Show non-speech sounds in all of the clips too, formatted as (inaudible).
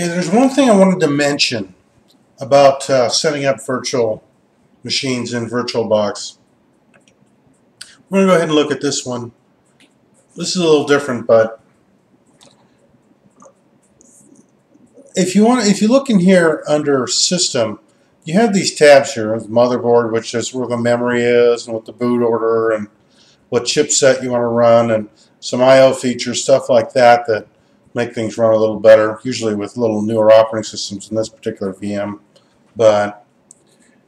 Okay, there's one thing I wanted to mention about uh, setting up virtual machines in VirtualBox. We're going to go ahead and look at this one. This is a little different, but if you want, if you look in here under System, you have these tabs here: the motherboard, which is where the memory is, and what the boot order, and what chipset you want to run, and some I/O features, stuff like that that make things run a little better, usually with little newer operating systems in this particular VM. But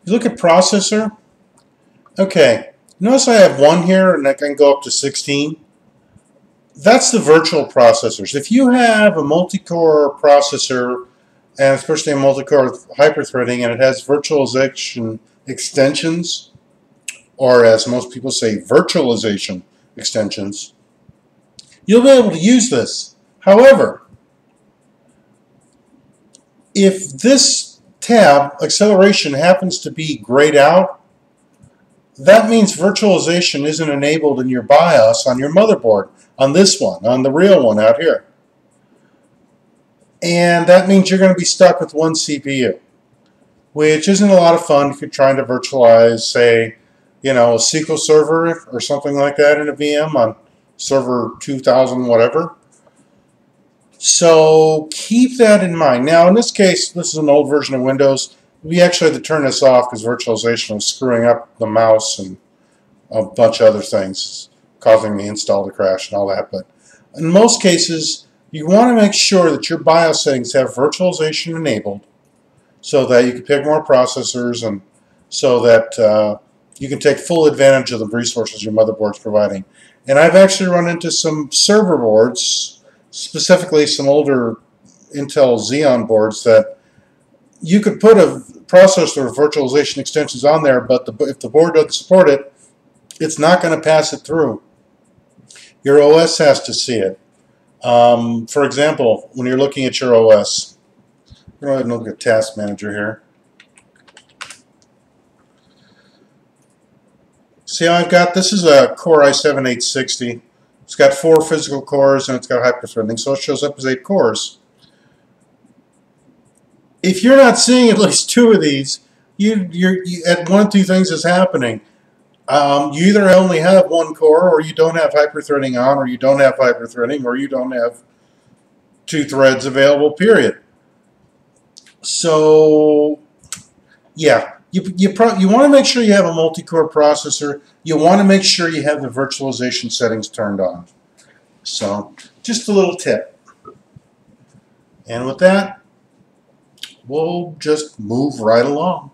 if you look at processor, okay, notice I have one here and I can go up to 16. That's the virtual processors. If you have a multi-core processor, and especially a multi-core hyperthreading, and it has virtualization extensions, or as most people say, virtualization extensions, you'll be able to use this However, if this tab, acceleration, happens to be grayed out, that means virtualization isn't enabled in your BIOS on your motherboard, on this one, on the real one out here. And that means you're going to be stuck with one CPU, which isn't a lot of fun if you're trying to virtualize, say, you know, a SQL server or something like that in a VM on server 2000 whatever. So keep that in mind. Now, in this case, this is an old version of Windows. We actually had to turn this off because virtualization was screwing up the mouse and a bunch of other things, causing the install to crash and all that. But in most cases, you want to make sure that your BIOS settings have virtualization enabled so that you can pick more processors and so that uh, you can take full advantage of the resources your motherboard's providing. And I've actually run into some server boards specifically some older Intel Xeon boards that you could put a processor virtualization extensions on there, but the, if the board doesn't support it, it's not going to pass it through. Your OS has to see it. Um, for example, when you're looking at your OS, go ahead and look at Task Manager here. See I've got, this is a Core i7-860. It's got four physical cores and it's got hyperthreading, so it shows up as eight cores. If you're not seeing at (laughs) least two of these, you, you're, you, at one of two things is happening. Um, you either only have one core, or you don't have hyperthreading on, or you don't have hyperthreading, or you don't have two threads available, period. So, yeah, you, you, you want to make sure you have a multi-core processor. You want to make sure you have the virtualization settings turned on. So just a little tip. And with that, we'll just move right along.